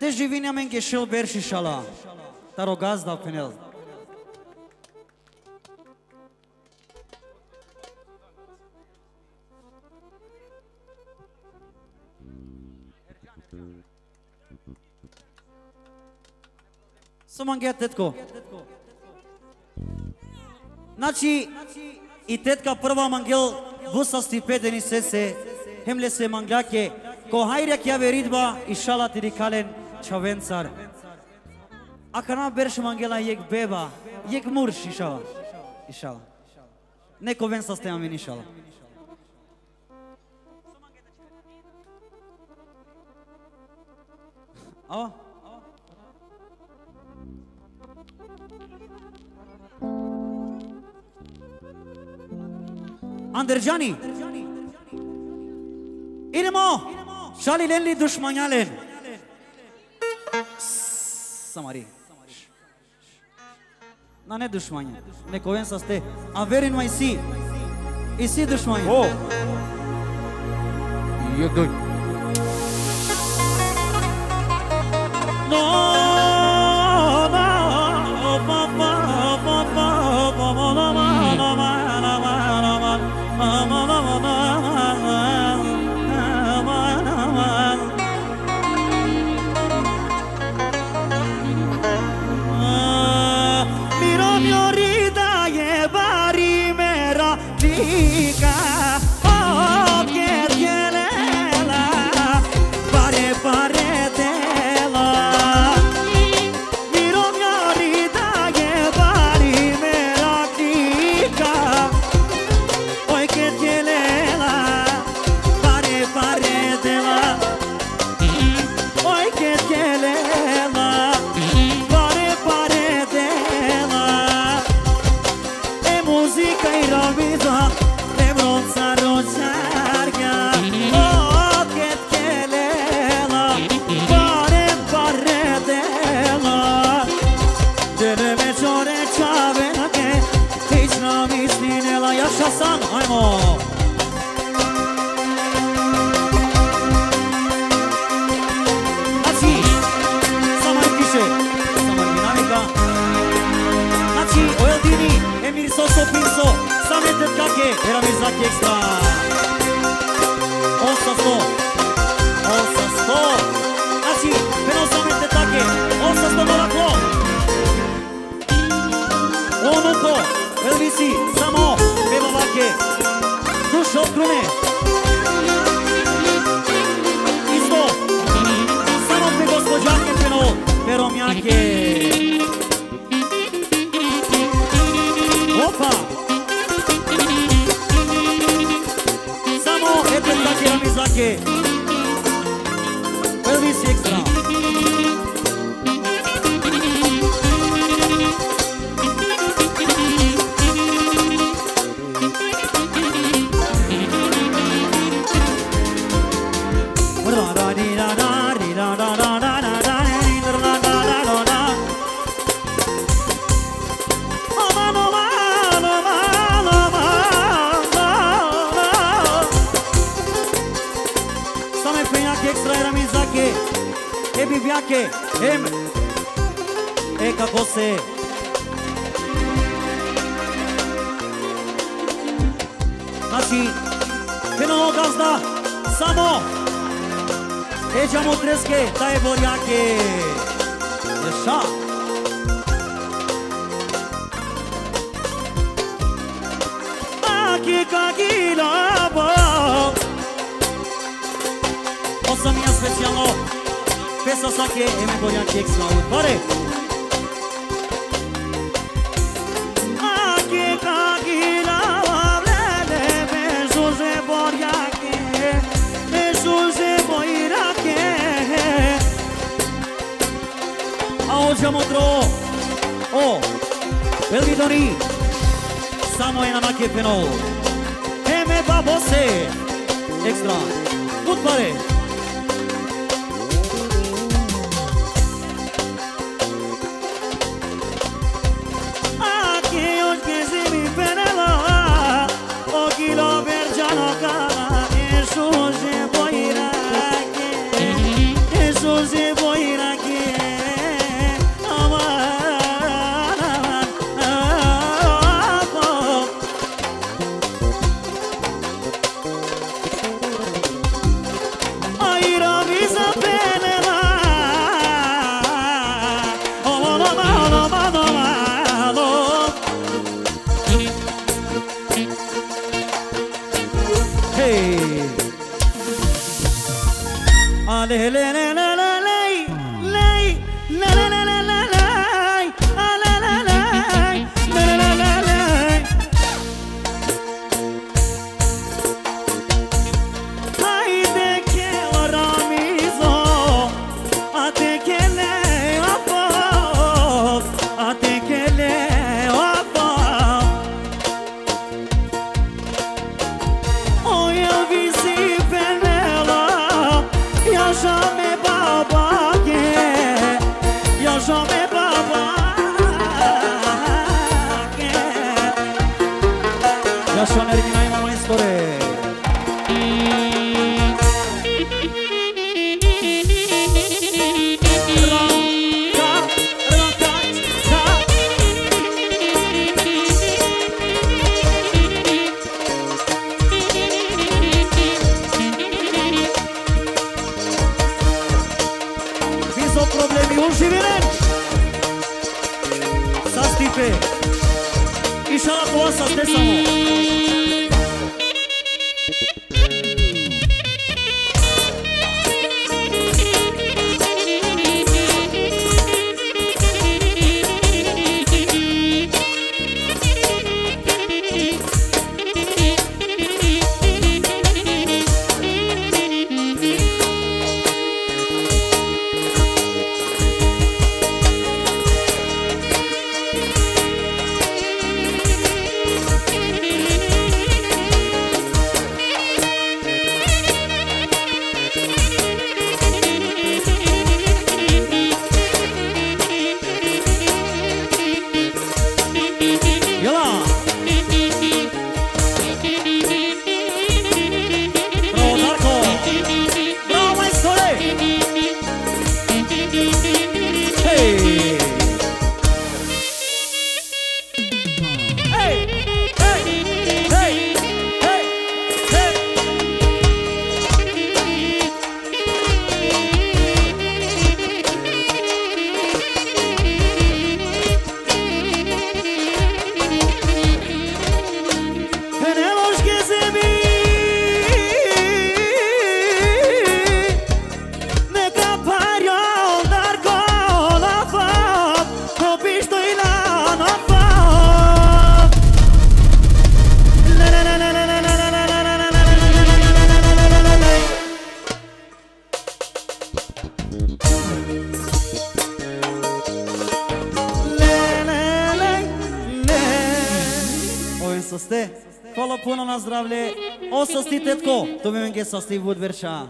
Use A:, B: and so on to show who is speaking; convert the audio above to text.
A: Те живиня мен ке шел берши шала. Таро газда пенел. Суман гет тетко. Значи и тетка прва мангел вусасти педени се се хемле се манглаке. ко хајрак ја веридба и шалат и рикален چوین سر اکنا برش مانگلا یک بیبا یک مرش ایشالا ایشالا Neko ven sa ste amin inšala. Ava? Anderjani. Idemo. Šali lenli dušmanja lenli. Samari. Na ne dushmanjë, ne koven sa ste, a verin ma isi, isi dushmanjë. Oh.
B: Jo, Jë dojnë.
A: No. ik muzica i robido de bronza roxarga oh que que lela pare pare dela deve hiç namisnin ela yaşasan haymo. Era mi zaki ekstra. Osa sto, osa sto. Znači, peno same tetkake, osa sto novako. Onuko, Elvisi, samo, pevavake, dušo krune. Elvis Lucky. Elvis Extra. Same penjake ekstra era mizake E bivjake Em E kako se Znači Fenomo gazda Samo. Eđamo treske Daje borjake Ješa Aki kagila za mňa sa Bare! Ake kaki lava vlele Me žuže borjake Me žuže bojrake A ođa O! Veli doni Samo je na makje penol Eme babose pasioner din aima mai spore Să stipe Ișala cu asta, stai să mă Ој состе, кола пуно на здравле, о сости тетко, тоа ми ме ге сости во дверша.